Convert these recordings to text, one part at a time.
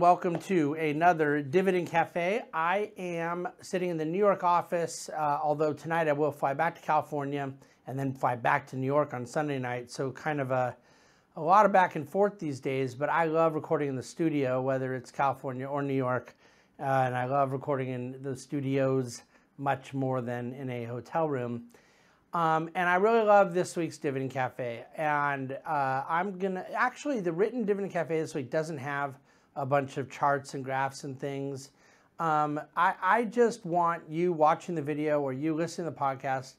welcome to another Dividend Cafe. I am sitting in the New York office, uh, although tonight I will fly back to California and then fly back to New York on Sunday night. So, kind of a, a lot of back and forth these days, but I love recording in the studio, whether it's California or New York. Uh, and I love recording in the studios much more than in a hotel room. Um, and I really love this week's Dividend Cafe. And uh, I'm going to actually, the written Dividend Cafe this week doesn't have a bunch of charts and graphs and things. Um, I, I just want you watching the video or you listening to the podcast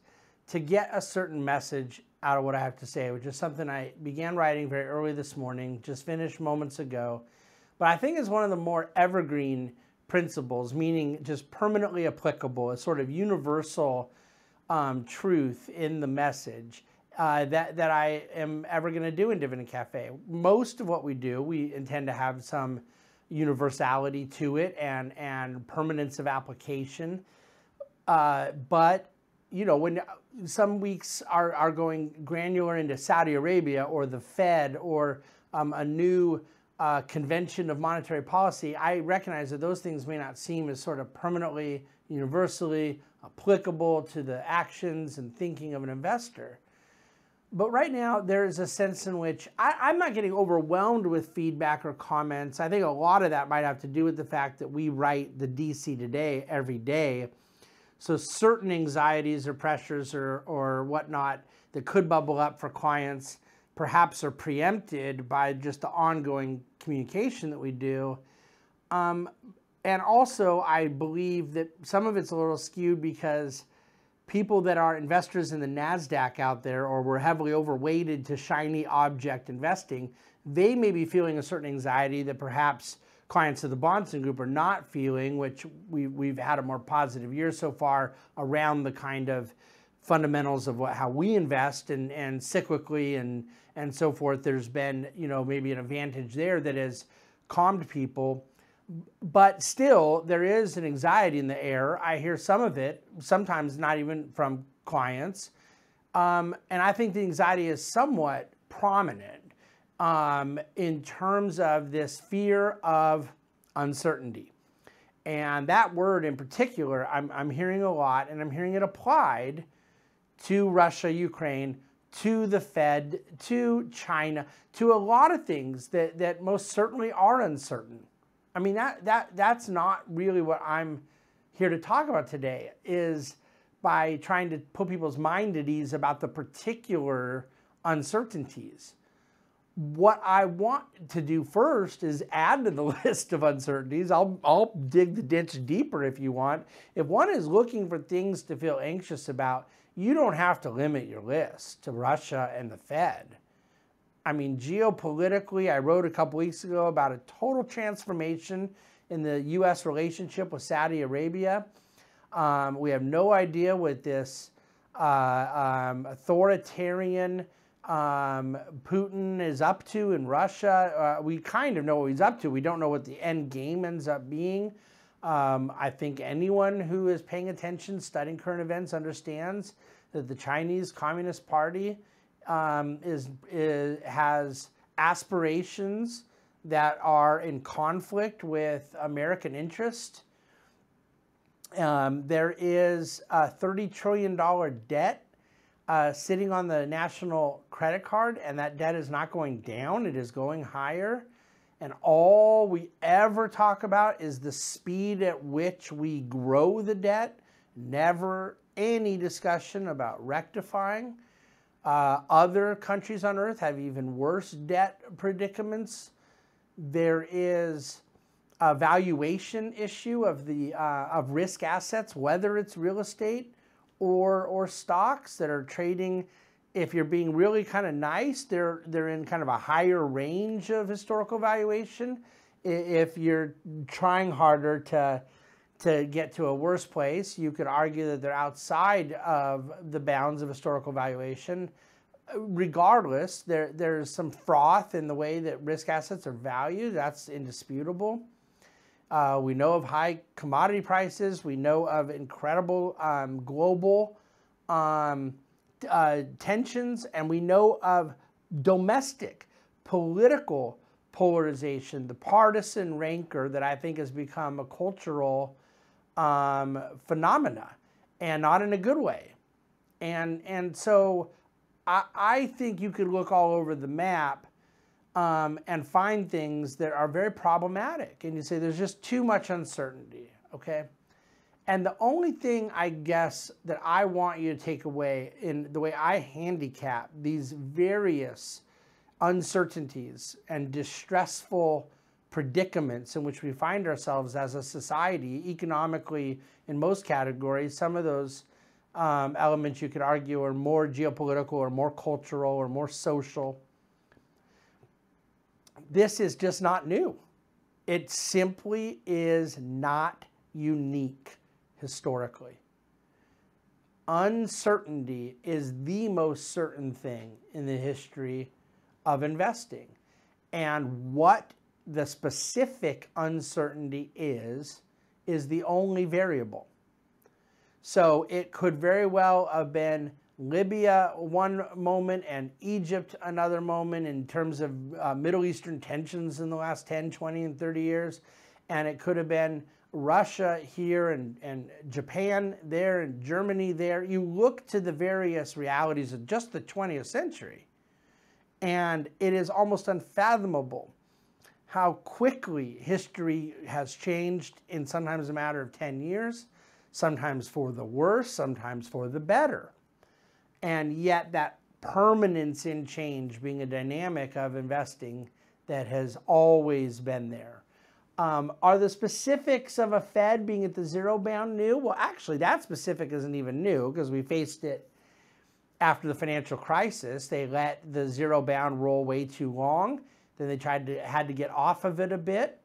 to get a certain message out of what I have to say, which is something I began writing very early this morning, just finished moments ago. But I think it's one of the more evergreen principles, meaning just permanently applicable, a sort of universal um, truth in the message uh, that, that I am ever going to do in Dividend Cafe. Most of what we do, we intend to have some universality to it and, and permanence of application. Uh, but, you know, when some weeks are, are going granular into Saudi Arabia or the Fed or um, a new uh, convention of monetary policy, I recognize that those things may not seem as sort of permanently, universally applicable to the actions and thinking of an investor. But right now, there is a sense in which I, am not getting overwhelmed with feedback or comments. I think a lot of that might have to do with the fact that we write the DC Today every day. So certain anxieties or pressures or, or whatnot that could bubble up for clients perhaps are preempted by just the ongoing communication that we do. Um, and also, I believe that some of it's a little skewed because people that are investors in the NASDAQ out there or were heavily overweighted to shiny object investing, they may be feeling a certain anxiety that perhaps clients of the Bahnsen Group are not feeling, which we, we've had a more positive year so far around the kind of fundamentals of what, how we invest and, and cyclically and, and so forth. There's been, you know, maybe an advantage there that has calmed people but still, there is an anxiety in the air. I hear some of it, sometimes not even from clients. Um, and I think the anxiety is somewhat prominent um, in terms of this fear of uncertainty. And that word in particular, I'm, I'm hearing a lot, and I'm hearing it applied to Russia, Ukraine, to the Fed, to China, to a lot of things that, that most certainly are uncertain. I mean, that, that, that's not really what I'm here to talk about today, is by trying to put people's mind at ease about the particular uncertainties. What I want to do first is add to the list of uncertainties. I'll, I'll dig the ditch deeper if you want. If one is looking for things to feel anxious about, you don't have to limit your list to Russia and the Fed. I mean, geopolitically, I wrote a couple weeks ago about a total transformation in the U.S. relationship with Saudi Arabia. Um, we have no idea what this uh, um, authoritarian um, Putin is up to in Russia. Uh, we kind of know what he's up to. We don't know what the end game ends up being. Um, I think anyone who is paying attention, studying current events, understands that the Chinese Communist Party um, is, is, has aspirations that are in conflict with American interest. Um, there is a $30 trillion debt uh, sitting on the national credit card, and that debt is not going down, it is going higher. And all we ever talk about is the speed at which we grow the debt, never any discussion about rectifying. Uh, other countries on earth have even worse debt predicaments. There is a valuation issue of the uh, of risk assets, whether it's real estate or or stocks that are trading. If you're being really kind of nice, they're they're in kind of a higher range of historical valuation. If you're trying harder to to get to a worse place. You could argue that they're outside of the bounds of historical valuation. Regardless, there, there's some froth in the way that risk assets are valued. That's indisputable. Uh, we know of high commodity prices. We know of incredible um, global um, uh, tensions, and we know of domestic political polarization, the partisan rancor that I think has become a cultural um, phenomena, and not in a good way. And and so I, I think you could look all over the map um, and find things that are very problematic, and you say there's just too much uncertainty. Okay. And the only thing I guess that I want you to take away in the way I handicap these various uncertainties and distressful predicaments in which we find ourselves as a society, economically, in most categories, some of those um, elements you could argue are more geopolitical or more cultural or more social. This is just not new. It simply is not unique historically. Uncertainty is the most certain thing in the history of investing. And what the specific uncertainty is, is the only variable. So it could very well have been Libya one moment and Egypt another moment in terms of uh, Middle Eastern tensions in the last 10, 20, and 30 years. And it could have been Russia here and, and Japan there and Germany there. You look to the various realities of just the 20th century, and it is almost unfathomable how quickly history has changed in sometimes a matter of 10 years, sometimes for the worse, sometimes for the better. And yet, that permanence in change being a dynamic of investing that has always been there. Um, are the specifics of a Fed being at the zero bound new? Well, actually, that specific isn't even new because we faced it after the financial crisis. They let the zero bound roll way too long. Then they tried to had to get off of it a bit,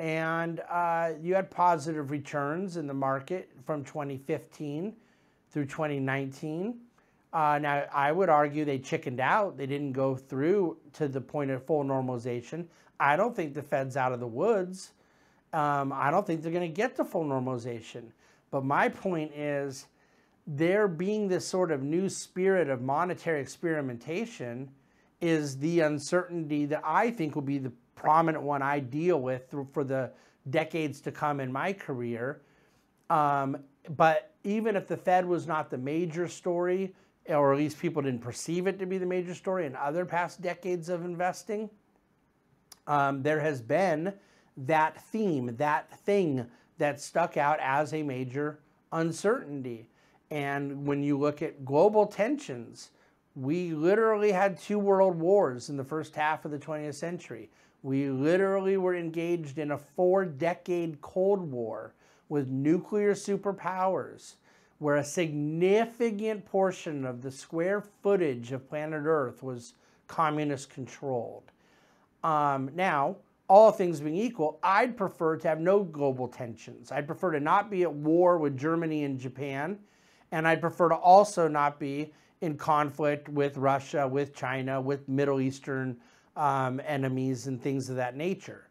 and uh, you had positive returns in the market from 2015 through 2019. Uh, now, I would argue they chickened out. They didn't go through to the point of full normalization. I don't think the Fed's out of the woods. Um, I don't think they're going to get to full normalization. But my point is, there being this sort of new spirit of monetary experimentation is the uncertainty that I think will be the prominent one I deal with for the decades to come in my career. Um, but even if the Fed was not the major story, or at least people didn't perceive it to be the major story in other past decades of investing, um, there has been that theme, that thing that stuck out as a major uncertainty. And when you look at global tensions, we literally had two world wars in the first half of the 20th century. We literally were engaged in a four decade Cold War with nuclear superpowers, where a significant portion of the square footage of planet Earth was communist controlled. Um, now, all things being equal, I'd prefer to have no global tensions. I'd prefer to not be at war with Germany and Japan, and I'd prefer to also not be in conflict with Russia, with China, with Middle Eastern um, enemies, and things of that nature.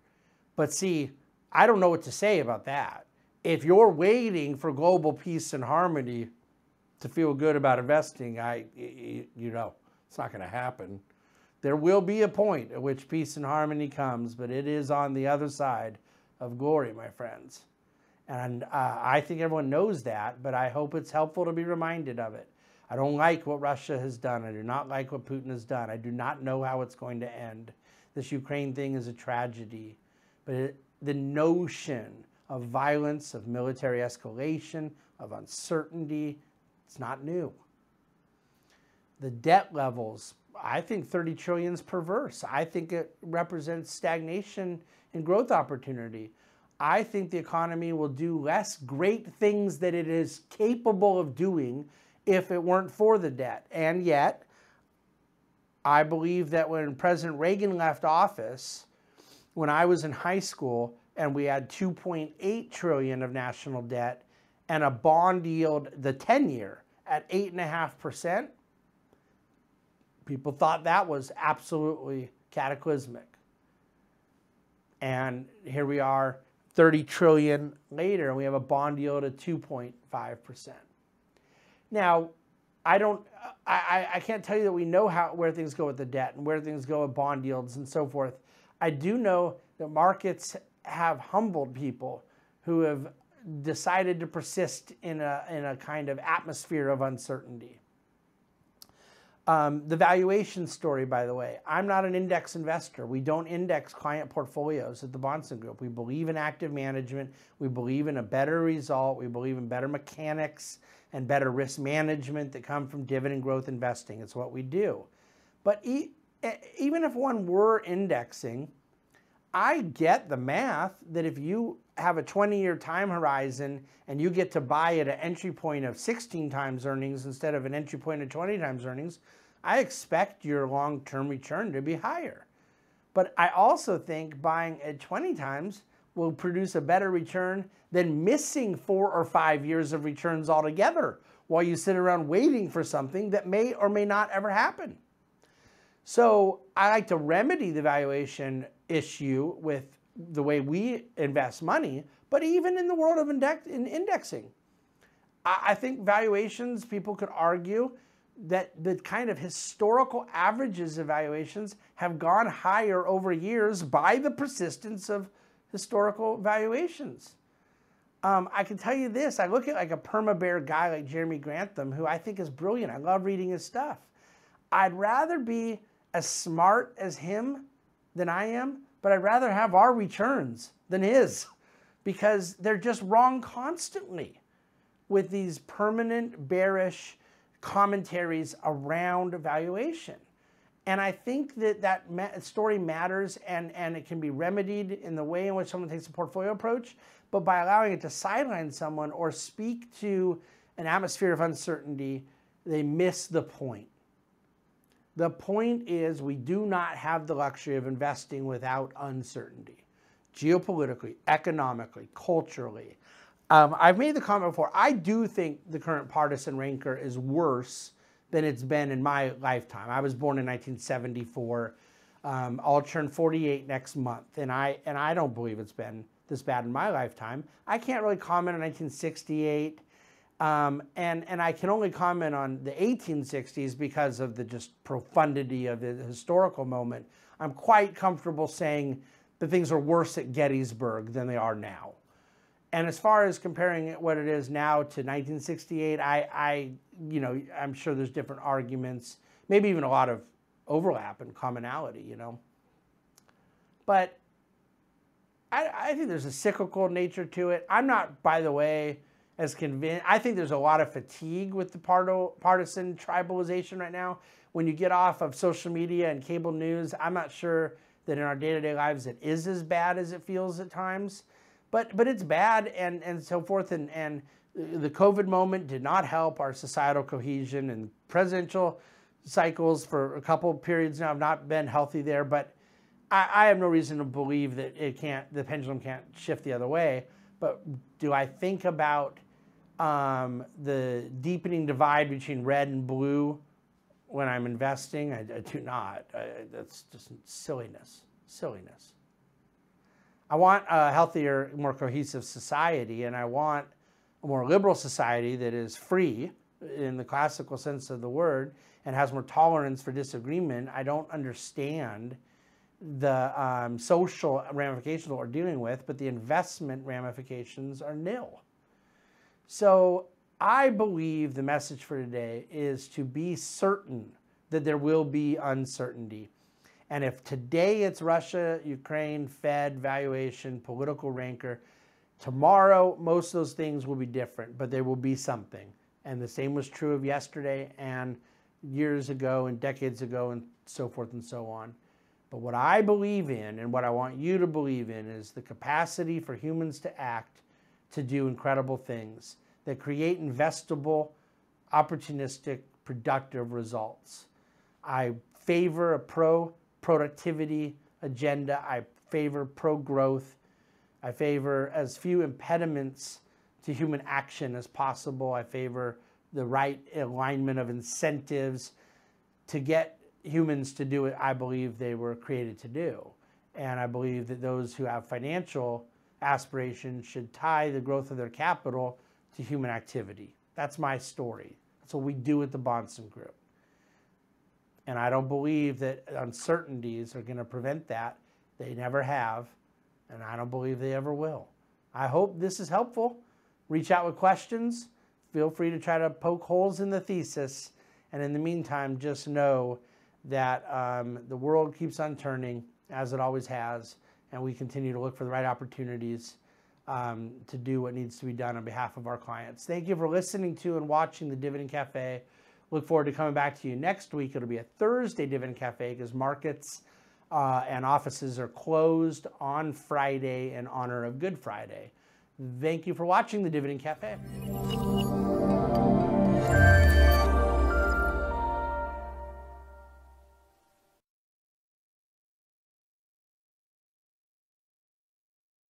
But see, I don't know what to say about that. If you're waiting for global peace and harmony to feel good about investing, I, you know, it's not going to happen. There will be a point at which peace and harmony comes, but it is on the other side of glory, my friends. And uh, I think everyone knows that, but I hope it's helpful to be reminded of it. I don't like what Russia has done. I do not like what Putin has done. I do not know how it's going to end. This Ukraine thing is a tragedy. But it, the notion of violence, of military escalation, of uncertainty, it's not new. The debt levels I think 30 trillion is perverse. I think it represents stagnation and growth opportunity. I think the economy will do less great things that it is capable of doing if it weren't for the debt. And yet, I believe that when President Reagan left office, when I was in high school and we had 2.8 trillion of national debt and a bond yield, the 10 year, at 8.5%, People thought that was absolutely cataclysmic. And here we are 30 trillion later, and we have a bond yield of 2.5%. Now, I don't I, I can't tell you that we know how where things go with the debt and where things go with bond yields and so forth. I do know that markets have humbled people who have decided to persist in a, in a kind of atmosphere of uncertainty. Um, the valuation story, by the way, I'm not an index investor. We don't index client portfolios at the Bahnsen Group. We believe in active management. We believe in a better result. We believe in better mechanics and better risk management that come from dividend growth investing. It's what we do. But e- even if one were indexing, I get the math that if you have a 20 year time horizon and you get to buy at an entry point of 16 times earnings instead of an entry point of 20 times earnings, I expect your long term return to be higher. But I also think buying at 20 times will produce a better return than missing four or five years of returns altogether while you sit around waiting for something that may or may not ever happen. So I like to remedy the valuation issue with the way we invest money, but even in the world of index, in indexing. I think valuations, people could argue that the kind of historical averages of valuations have gone higher over years by the persistence of historical valuations. Um, I can tell you this I look at like a perma bear guy like Jeremy Grantham, who I think is brilliant. I love reading his stuff. I'd rather be as smart as him than I am, but I'd rather have our returns than his because they're just wrong constantly with these permanent bearish commentaries around valuation. And I think that that story matters and, and it can be remedied in the way in which someone takes a portfolio approach, but by allowing it to sideline someone or speak to an atmosphere of uncertainty, they miss the point. The point is, we do not have the luxury of investing without uncertainty, geopolitically, economically, culturally. Um, I've made the comment before. I do think the current partisan rancor is worse than it's been in my lifetime. I was born in 1974. Um, I'll turn 48 next month, and I and I don't believe it's been this bad in my lifetime. I can't really comment on 1968. Um, and, and I can only comment on the 1860s because of the just profundity of the historical moment. I'm quite comfortable saying that things are worse at Gettysburg than they are now. And as far as comparing what it is now to 1968, I, I, you know, I'm sure there's different arguments, maybe even a lot of overlap and commonality, you know. But I, I think there's a cyclical nature to it. I'm not, by the way, as convinced. I think there's a lot of fatigue with the partisan tribalization right now. When you get off of social media and cable news, I'm not sure that in our day-to-day lives it is as bad as it feels at times. But but it's bad and, and so forth. And, and the COVID moment did not help our societal cohesion and presidential cycles for a couple periods now have not been healthy there. But I, I have no reason to believe that it can't the pendulum can't shift the other way. But do I think about um, the deepening divide between red and blue when I'm investing? I, I do not. I, that's just silliness. Silliness. I want a healthier, more cohesive society, and I want a more liberal society that is free in the classical sense of the word and has more tolerance for disagreement. I don't understand the um, social ramifications that we're dealing with, but the investment ramifications are nil. So I believe the message for today is to be certain that there will be uncertainty. And if today it's Russia, Ukraine, Fed, valuation, political rancor, tomorrow most of those things will be different, but there will be something. And the same was true of yesterday and years ago and decades ago and so forth and so on. But what I believe in and what I want you to believe in is the capacity for humans to act to do incredible things that create investable, opportunistic, productive results. I favor a pro productivity agenda. I favor pro growth. I favor as few impediments to human action as possible. I favor the right alignment of incentives to get humans to do what I believe they were created to do. And I believe that those who have financial aspirations should tie the growth of their capital to human activity. That's my story. That's what we do at the Bahnsen Group. And I don't believe that uncertainties are going to prevent that. They never have, and I don't believe they ever will. I hope this is helpful. Reach out with questions. Feel free to try to poke holes in the thesis. And in the meantime, just know that um, the world keeps on turning as it always has, and we continue to look for the right opportunities um, to do what needs to be done on behalf of our clients. Thank you for listening to and watching the Dividend Cafe. Look forward to coming back to you next week. It'll be a Thursday Dividend Cafe because markets uh, and offices are closed on Friday in honor of Good Friday. Thank you for watching the Dividend Cafe.